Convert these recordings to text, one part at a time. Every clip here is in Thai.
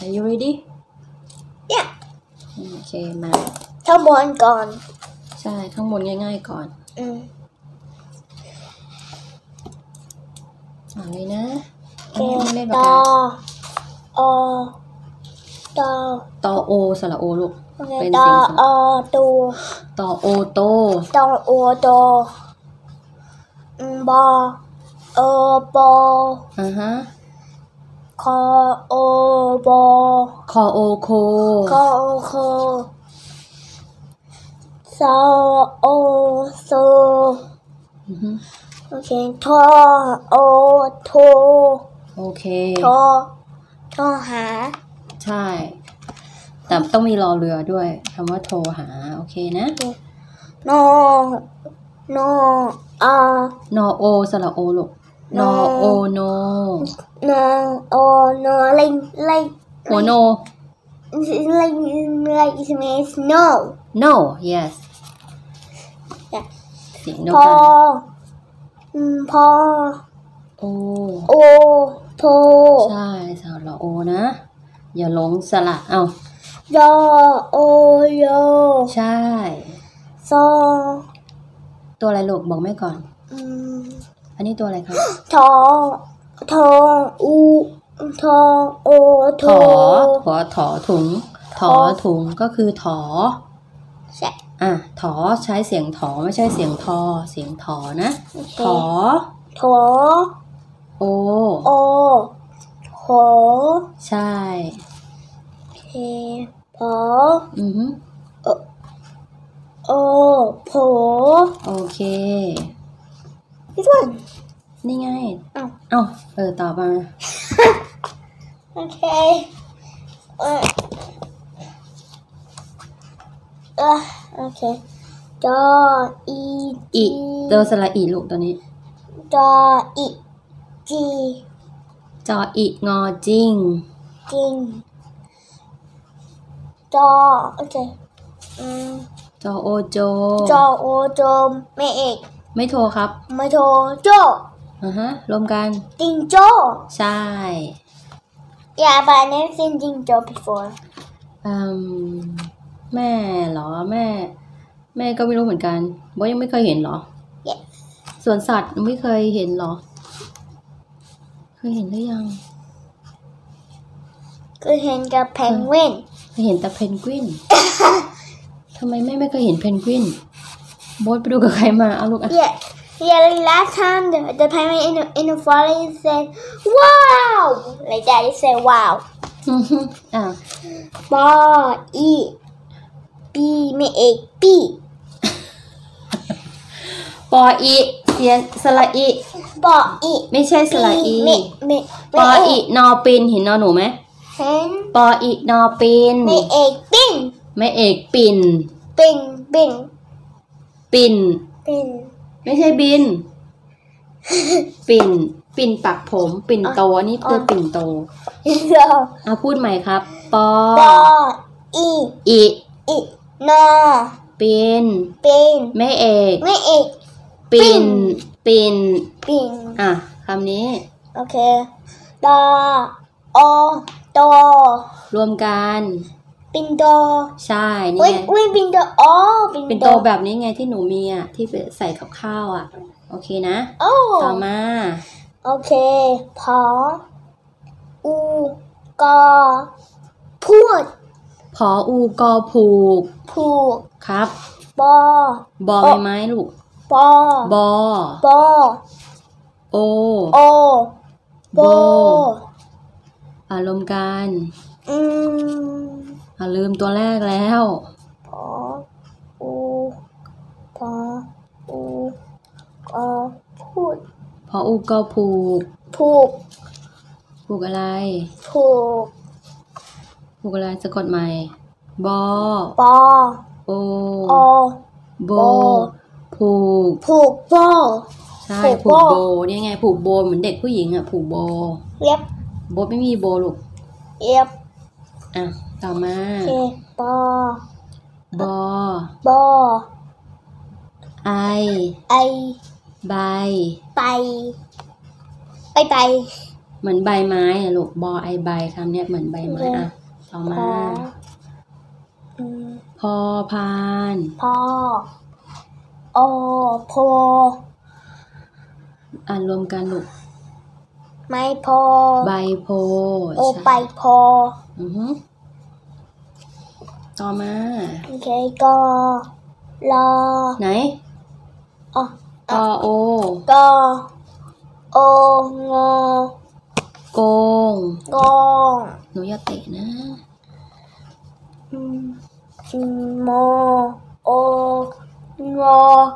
Are you ready Yeah โอเคมาข้างบนก่อน ใช่ข้างบนง่ายๆก่อน อืมเอาเลยนะโอเคไม่เล่นตปากอกาอตอตอโอสระโอลูกโอเคเป็นตอเสียงสอระตัวตอโอโตตอโอโตอืมบอเออบออ่าฮะ คอโอบอคอโอโคคอโอโคซอโอโซโอเคทอโอโทโอเคทอทอหา ใช่ แต่ต้องมีรอเรือด้วยคำว่าโทรหา โอเคนะโนโนอานอโอสระโอลูก โอโนโนโอโนลิงลิงหัวโนลิงลิง means no no yes Yeah. เสียงเดียวพอกันอืมพอโอโอโทใช่สระโอนะ อย่าหลงสระเอายอโอโยใช่ซอตัวอะไรลูกบอกแม่ก่อนอืม อันนี้ตัวอะไรครับทอทออูทอโอโทถอถอถอถุงถอถุงก็คือถอใช่อะถอใช้เสียงถอไม่ใช่เสียงทอ เสียงถอนะโอเคถอทอโอโอโหใช่เคพออือฮึโอโผโอเค this one นี่ไงอ้าวเอ้าเออต่อมาโอเคเออเออโอเคจออีอีตัวสระอีลูกตัวนี้จออีจีจออีงอจิงจริงจอโอเคอืมจอโอโจ จอโอโจมไม่เอก ไม่โทรครับไม่โทรโจอ่าฮะรวมกัน จิงโจใช่ Yeah but I never seen จิงโจ before อืมแม่เหรอแม่ แม่ก็ไม่รู้เหมือนกันบอสยังไม่เคยเห็นเหรอ Yes สวนสัตว์ไม่เคยเห็นเหรอ เคยเห็นหรือยัง คือเห็นกับเพนกวินเคยเห็นแต่เพนกวิน ทำไมแม่ไม่เคยเห็นเพนกวิน บอสไปดูกับใครมาเอาลูกอะ Yeah, yeah. Like last time, the, the penguin in the in the forest said, "Wow!" Like that, it said, "Wow." อ่า B E B ไม่เอก B ปออีเสียนสระอี B E ไม่ใช่สระอี ไม่ไม่ปออีนอปินเห็นนอหนูไหมเห็นปออีนอปินไม่เอกปิ้นไม่เอกปินปิ้นปิ้น ปินปิ้นไม่ใช่บิน ปิ่น ปิ่นปักผม ปิ่นโตอันนี้คือปิ่นโตเดี๋ยวเอาพูดใหม่ครับ ปอ B E อี E นอปินปิ้นไม่เอก ไม่เอก ปิ่น ปิ่น ปิ้นอะคำนี้ โอเคดอโอโตรวมกัน ปินโตใช่นี่อุ้ยไงอุ้ยปินโตอ๋อปินปิ่นโตแบบนี้ไงที่หนูมีอะที่ไปใส่กับข้าวอะ โอเคนะ โอ้ต่อมา โอเค พอ อูกอพูดพออูกอผูกผูกครับบอบอใบไม้ลูกบอบอบอโอโอโบอารมณ์กันอืม อะลืมตัวแรกแล้วพออูพออูกอพูดพออูก็ผูก ผูก ผูกอะไร ผูก ผูกอะไรสะกดใหม่บอปอโอโอโบโบผูก ผูกโบใช่ผูผูกกโบโบเนี่ยไงผูกโบเหมือนเด็กผู้หญิงอะ ผูกโบเย็บโบไม่มีโบลูกเย็บอะ ต่อมาโอเคปอบอบอไอ ไอใบ ไป ไปไปบเหมือนใบไม้อะลูกบอไอใบคำเนี้ยเหมือนใบไม้อะต่อพมาออืมพอพาน พอโอโพอ่านรวมกันลูกไม่พอ ใบโพโอใช่ไปพออือฮึ to mà. Ok co lo. Này. Ờ, o o ờ. ô. Co ô ngô. Con con nó ra tệ nè mô ô ngô.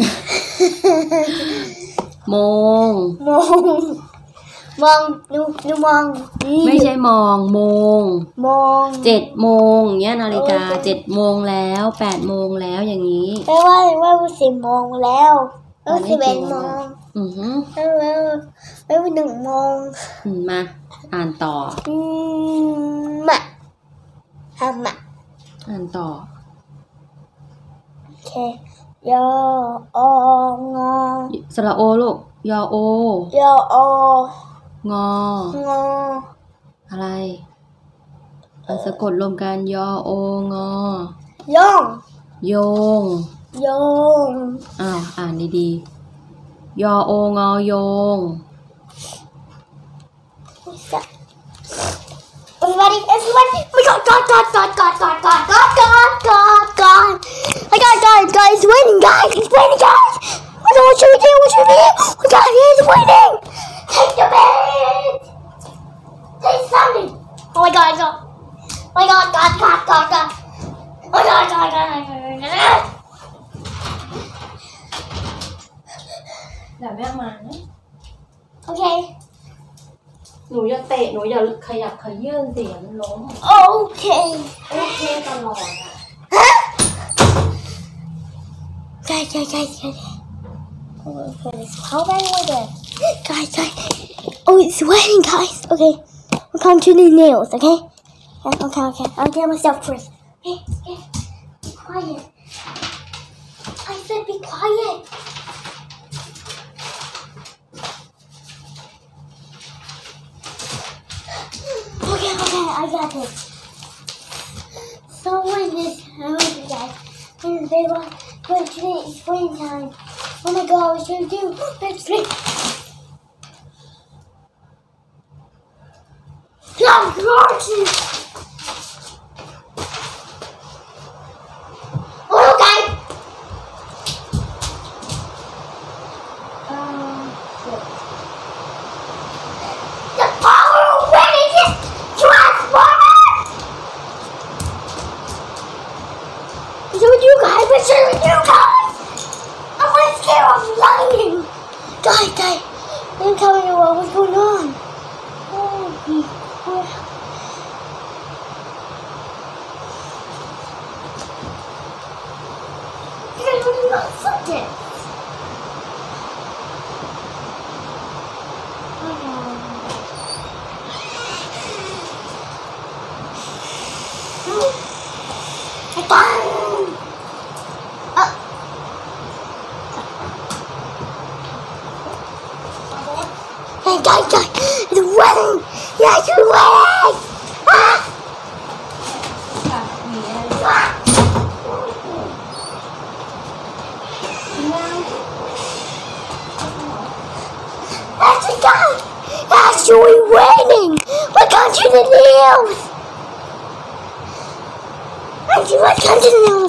Môn. Môn. งอโกงกองหนูอย่าเตะนะอืมอืมโมโองอโมงมองมองดูดูมองนี่ไม่ใช่มองโมงมองเจ็ดโมงเนี้ยนาฬิกาโอเคเจ็ดโมงแล้วแปดโมงแล้วอย่างนี้แปลว่าว่าสิบโมงแล้วแล้วตอนนี้สิบเอ็ดกี่โมโมงงอือฮึแล้วแล้วแล้วหนึ่งโมงอืมมาอ่านต่ออืมมะทำมะอ่านต่อโอเคยอองอสระโอลูกยอโอยอโอ งอ งอ อะไรอ่านสะกดรวมกันยอโองอย่อง โยง โยง อ้าว อ่านดีๆ ยอโองอโยง Everybody, everybody, we got God, God, God, God, God, God, God, God, God, God. I got God, God, he's winning, guys, he's winning, guys. What what should we do? What should we do? Oh God, he's winning. Take the bait. Take something. Oh my God, God. Oh my God, God, God, God, God. Oh my God, God, God, God, God, God. อย่าแม่มานะ Okay, หนูอย่าเตะ หนูอย่าขยับขยื่นเสียงล้ม okay. โอเคตลอดอ่ะ Guys, guys, guys, guys. Oh, goodness. How bad was it? Guys, guys. Oh, it's waiting, guys. Okay. we're come to the nails, okay? Yeah, Okay, okay. I'll get myself first. Okay, okay. Be quiet. I said be quiet. Okay, okay, I got this. So when this, I you guys, when they want, when today is spring time. Oh my god, what should we do? Não, Jorge! 자.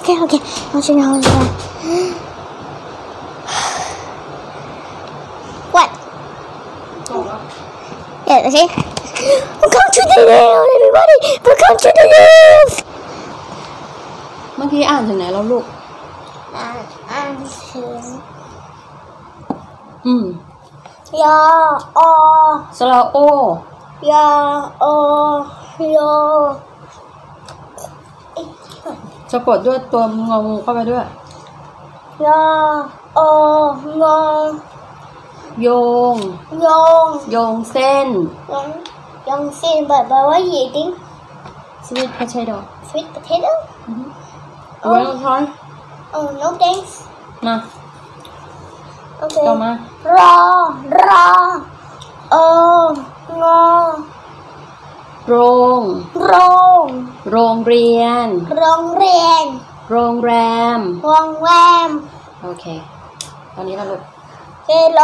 Okay, okay. I'll show you how it's done. What? Yeah, okay. Welcome to the nails, everybody! Welcome to the nails! เมื่อกี้อ่านถึงไหนแล้วลูก And I'm here. อืม Yeah, oh, สระโอ yeah, oh, yeah. สะกดด้วยตัวงองูเข้าไปด้วย Yeah, oh, no, โยง no. โยงเส้น Young, young sin, but, but what are you eating? สวิตพาชัยดอก Sweet potato? เอาไว้ลงช้อน Oh, no thanks. มาโอเคต่อมารอรอโองอโรงโรง โรงเรียน โรงเรียน โรงแรม โรงแรม โอเค ตอนนี้เราลูกเกโล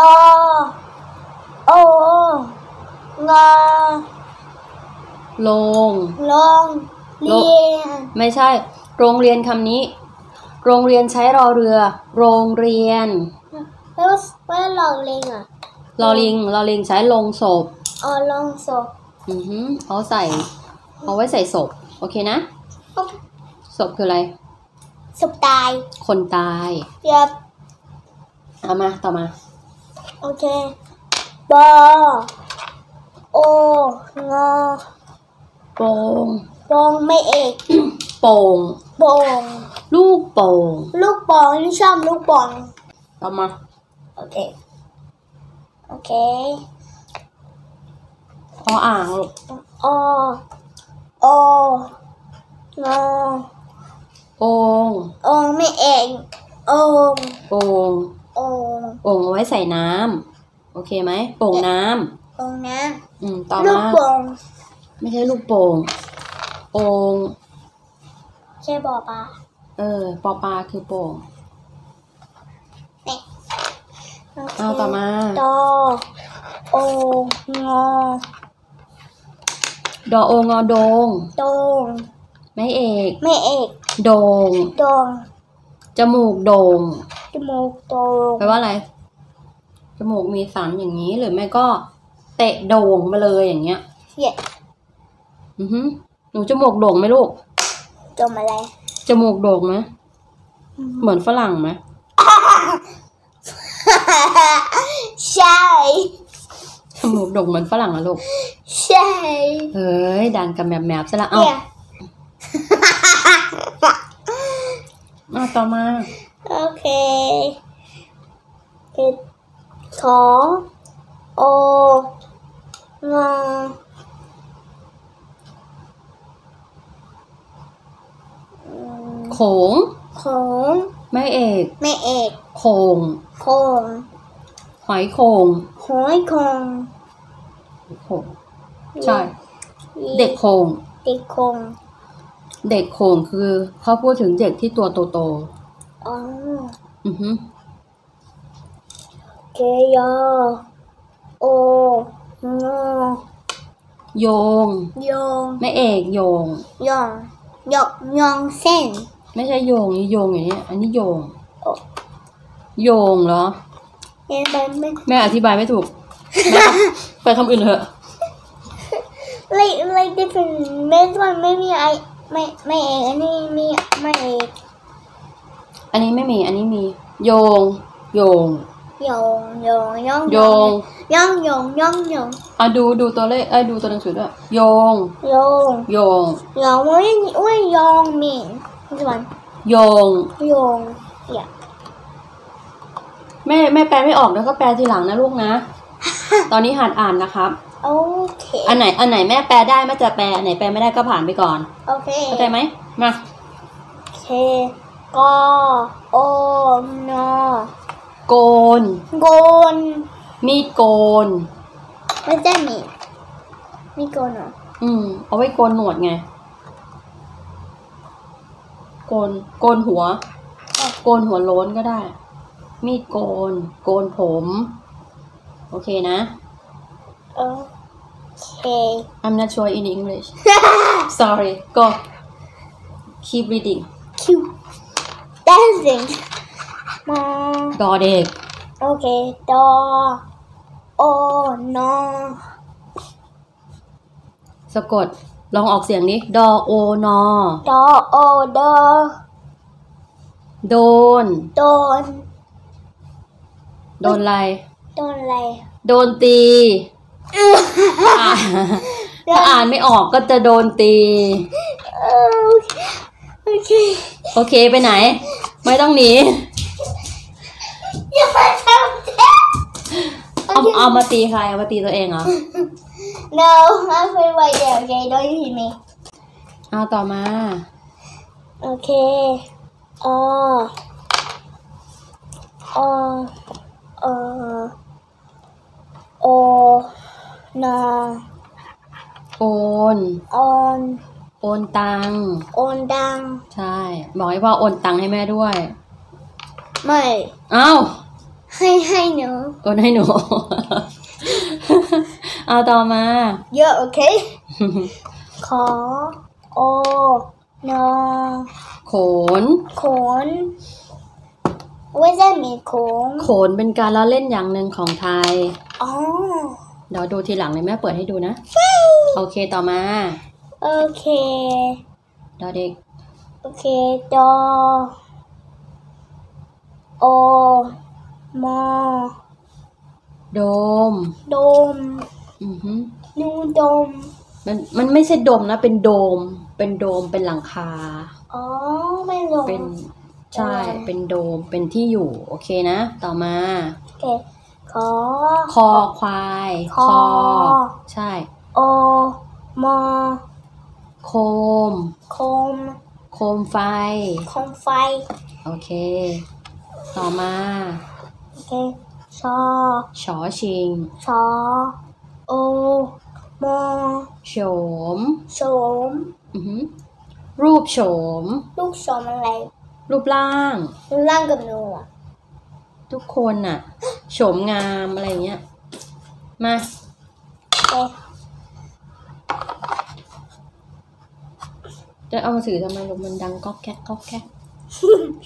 โองอโรงโรงเรียน ไม่ใช่ โรงเรียนคำนี้ โรงเรียนใช้รอเรือ โรงเรียนไม่ว่าไม่ว่าโรงเรียนอะลอลิงลอลิงใช้ลงศพอ๋อโรงศพอือหือเอาใส่ เอาไว้ใส่ศพ โอเคนะโอเคศพคืออะไร ศพตาย คนตายเดี๋ยวเอามา ต่อมา โอเคบอโองอโป่งโปองไม่เอกโป่งโป่งลูกโป่งลูกโปองที่ชอบลูกโปองต่อมา โอเค โอเคออ่างลูกโอ โองอโอ่งโองไม่เอกโองโป่งโองโป่งเอาไว้ใส่น้ำโอเคไหมโป่งน้ำโองนะอืมต่อลูกมาโป่งไม่ใช่ลูกโป่งโป่งใช่บอปลาเออปอปลาคือโป่งเนี่ยโคเอาต่อมาตอโองอ ดอโองอโดงโดงไม่เอกไม่เอกโดงโดงจมูกโด่งจมูกโดงแปลว่าอะไรจมูกมีสันอย่างนี้หรือไม่ก็ เตะโด่งมาเลยอย่างเงี้ยเหี้ยอือหือหนูจมูกโด่งไหมลูกจมอะไรจมูกโด่งไหมเหมือนฝรั่งไหม ใช่ จมูกโด่งเหมือนฝรั่งอะลูกใช่เฮ้ยดันกับแมบแมบๆซะละเอาเนี่ยเอาต่อมา โอเคเป็นของโองอโขงของไม่เอกแม่เอกโขงคงหอยโขงหอยคงโขง ใช่ เด็กโขงเด็กคงเด็กโขงคือเขาพูดถึงเด็กที่ตัวโตอ๋อๆอือหือเกยอโองอโยง โยง ไม่เอกโยงยองยอกยองเส้น ไม่ใช่โยงนี่โยงอย่างนี้ อันนี้โยงโอ้โยงเหรอเห็นไหมไม่แม่อธิบายไม่ถูกแม่ ไปคำอื่นเถอะ like like different ไม่ไม่ไม่มีไอไม่ไม่เอกอันนี้มีไม่เอกอันนี้ไม่มีอันนี้มี โยง โยงโยงโยงยองโยงยองโยงยองโยงอะดูดูตัวเลขเอ้ยดูตัวหนังสือด้วยโยงโยงโยงโยง what is- what is ยอง mean this one โยงโยง yeah แม่แม่แปลไม่ออกแล้วก็แปลทีหลังนะลูกนะ ตอนนี้หัดอ่านนะครับ โอเค อันไหนอันไหนแม่แปลได้แม่จะแปลอันไหนแปลไม่ได้ก็ผ่านไปก่อนโอเคเข้าใจไหมมาเคกอโอนอโกน โกน มีดโกน ไม่ได้มี มีโกนเหรอ อืม เอาไว้โกนหนวดไง โกน โกนหัว โกนหัวโล้นก็ได้ มีดโกน โกนผม โอเคนะโอเค I'm not sure in English sorry go keep reading คิว dancing มาดอเด็กโอเคดอโอนอสะกด ลองออกเสียงนี้ดอโอนอดอโอเดอโดนโดนโดนอะไร โดนอะไรโดนตีอะถ้าอ่านไม่ออกก็จะโดนตี เออโอเคโอเคไปไหน ไม่ต้องหนี อย่ามาทำเด็ก เอาเอามาตีใครเอามาตีตัวเองเหรอ no I'm afraid right there okay don't you hit me เอาต่อมา โอเคอออเออ โอนาโอน ออนโอนตังค์โอนดัง ใช่ บอกให้พ่อโอนตังค์ให้แม่ด้วย ไม่ เอ้า ให้ให้หนูโอนให้หนู เอาต่อมา เยอะโอเค ขอ โอนาโขน ขน What does that mean ขนโขนเป็นการละเล่นอย่างหนึ่งของไทย อ๋อเดี๋ยวดูทีหลังเลยแม่เปิดให้ดูนะ โอเคต่อมา โอเคดอเด็ก โอเคดอโอมอโดม โดมอือฮึนูโดม มันมันไม่ใช่โดมนะ เป็นโดม เป็นโดมเป็นหลังคา อ๋อไม่โดมเป็นใช่เป็นอะไรเป็นโดมเป็นที่อยู่ โอเคนะ ต่อมา โอเค ขอคอควายคอใช่ โอมอโคม โคม โคมไฟ โคมไฟ โอเค ต่อมาโอเคชอชอชิงชอโอมอโฉมโฉมอือฮึรูปโฉมลูกโฉมอะไร รูปร่างลูกร่างกับหนูอะ ทุกคนน่ะโฉมงามอะไรอย่างเงี้ย มาโอเคจะเอามาถือทำไมลูกมันดังก๊อกแก๊กก๊อกแก๊ก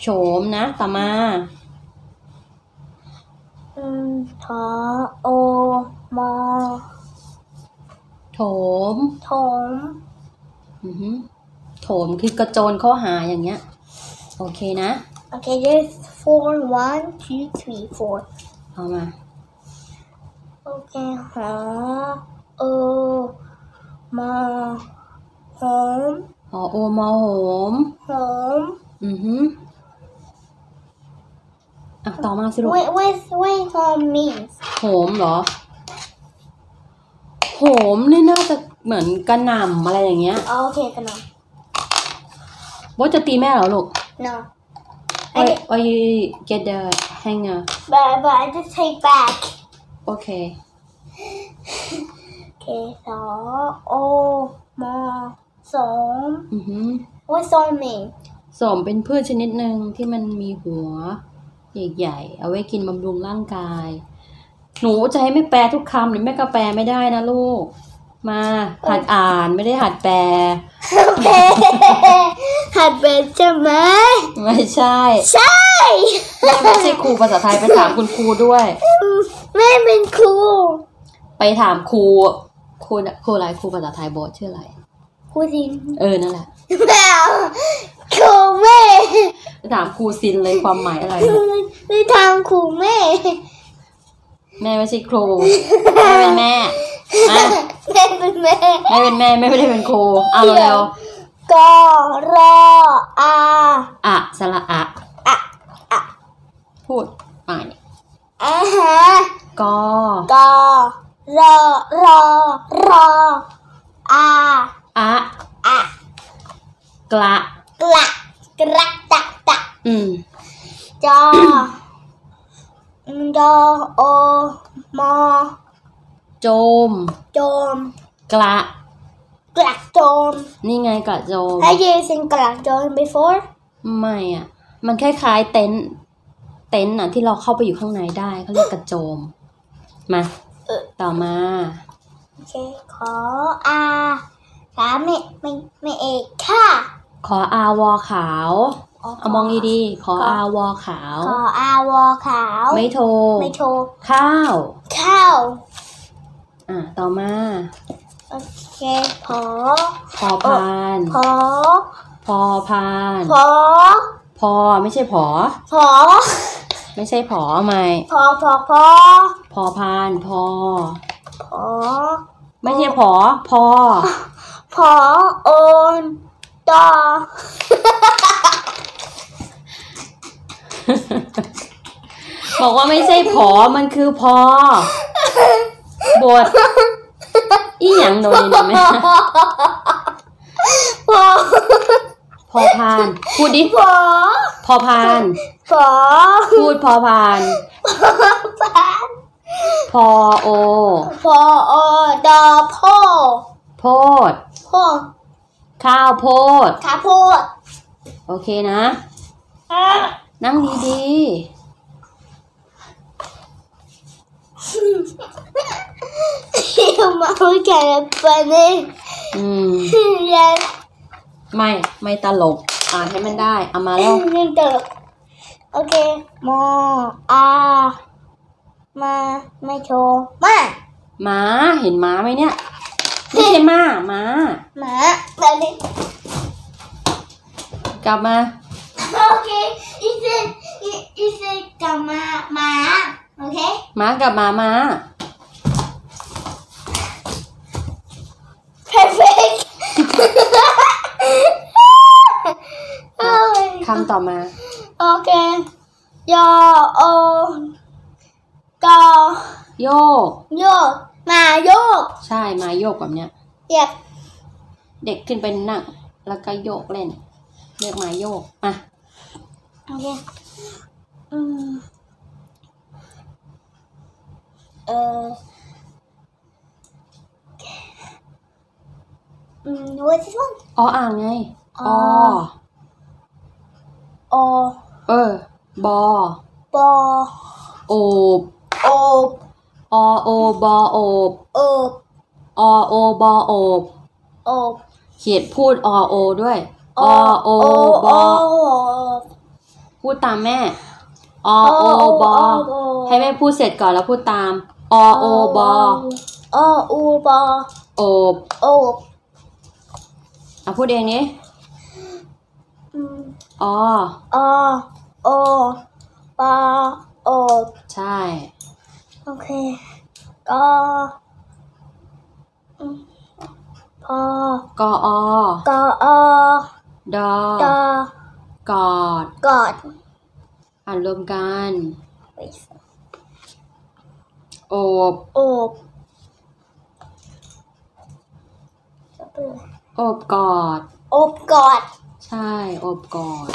โฉมนะต่อมาอืมทอโอมอโถม โถมอือฮึโถมคือกระโจนเข้าหาอย่างเงี้ย โอเคนะ โอเค there's four one two three four เอามาโอเคหอเออมาหอมหอโอมอโหมหอมอือฮึอะ ต่อมาสิลูก Wait, what what หอม means โหมเหรอ โหมนี่น่าจะเหมือนกระหน่ำอะไรอย่างเงี้ยอ๋อโอเคกันนะว่าจะตีแม่เหรอลูก no Why why you get the hanger but but I just take back โอเคโอเคสอโอมอสมอือฮึ what สม mean สมเป็นพืชชนิดหนึ่งที่มันมีหัว ใหญ่ๆ เอาไว้กินบำรุงร่างกาย หนูจะให้ไม่แปลทุกคำหรือแม่ก็แปลไม่ได้นะลูก มาหัดอ่านไม่ได้หัดแปล หัดเป็นใช่ไหมไม่ใช่ใช่แม่ไม่ใช่ครูภาษาไทยไปถามคุณครูด้วย แม่เป็นครู ไปถามครูครูครูอะไรครูภาษาไทยโบทชื่ออะไรครูทินเออนั่นแหละแม่ครูแม่ไปถามครูซินเลยความหมายอะไรในทางครูแม่ แม่ไม่ใช่ครูแม่เป็นแม่มาแม่เป็น แม่แม่เป็นแม่แม่ไม่ได้เป็นครูเอาเร็วกอรออาๆอะสระอะอะอะพูดอ่านอาฮะกอกอรอรอรออาอะอะกระกระกระตักตักอืมจอดอโอมอโจมโจม กระกระโจมนี่ไงกระโจม Have you seen กระโจม before ไม่อะ มันคล้ายๆเต็นท์เต็นท์อะที่เราเข้าไปอยู่ข้างในได้เขาเรียกกระโจม มา เออ ต่อมาโอเคขออาสามไม่ไม่ไม่เอกค่ะขออาวอขาว เอามองดีๆขออาวอขาว ขออาวอขาวไม่โทรไม่โทรข้าว ข้าว อะ ต่อมา โอเคพอพอพานพอพอพานพอพอไม่ใช่ผอพอไม่ใช่ผอเอาไหมพอพอพอพอพานพอพอไม่ใช่ผอพอพอโอนต่อบอกว่าไม่ใช่ผอมันคือพอบท อีหยังโดนนี่ไหมพอพอพาน พูดดิพอพอพานฝอพูดพอพานฝานพอโอพออดอพ่อโพดพ่อข้าวโพดขาโพด โอเคนะ นั่งดีมาแก่ปนนี่ๆอืมเรียนไม่ ไม่ตลก อ่านให้มันได้ เอามาแล้วเรียนตลกโอเคมออามาไม่โชว์มาหมาเห็นหมาไหมเนี่ย ไม่ใช่หมาหมาหมาแบบนี้กลับมาโอเคอี เซอีอีเซกลับมาหมาโอเคหมากับหมามา perfect คำต่อมาโอเคยอโอกอโยก โยกมาโยกใช่มาโยกแบบเนี้ยเรียกเด็กขึ้นไปนั่ง แล้วก็โยกเล่น เรียกมาโยกอะ โอเคอืม เอออืม what is this one ออ่างไงออโอเออบอปอโอบโอบอโอบอโอบโอบอโอบอโอบโอบเขียนพูดอโอด้วยอโอบอพูดตามแม่อโอบอ ให้แม่พูดเสร็จก่อนแล้วพูดตาม อโอบอโออูบอโอบโอบอะพูดเองนี้อืมออโอปอโอบใช่ โอเคก็อืมพอกออกออดอดอกอดกอดอ่านรวมกัน โอบโอบโอบกอด โอบกอด ใช่ โอบกอด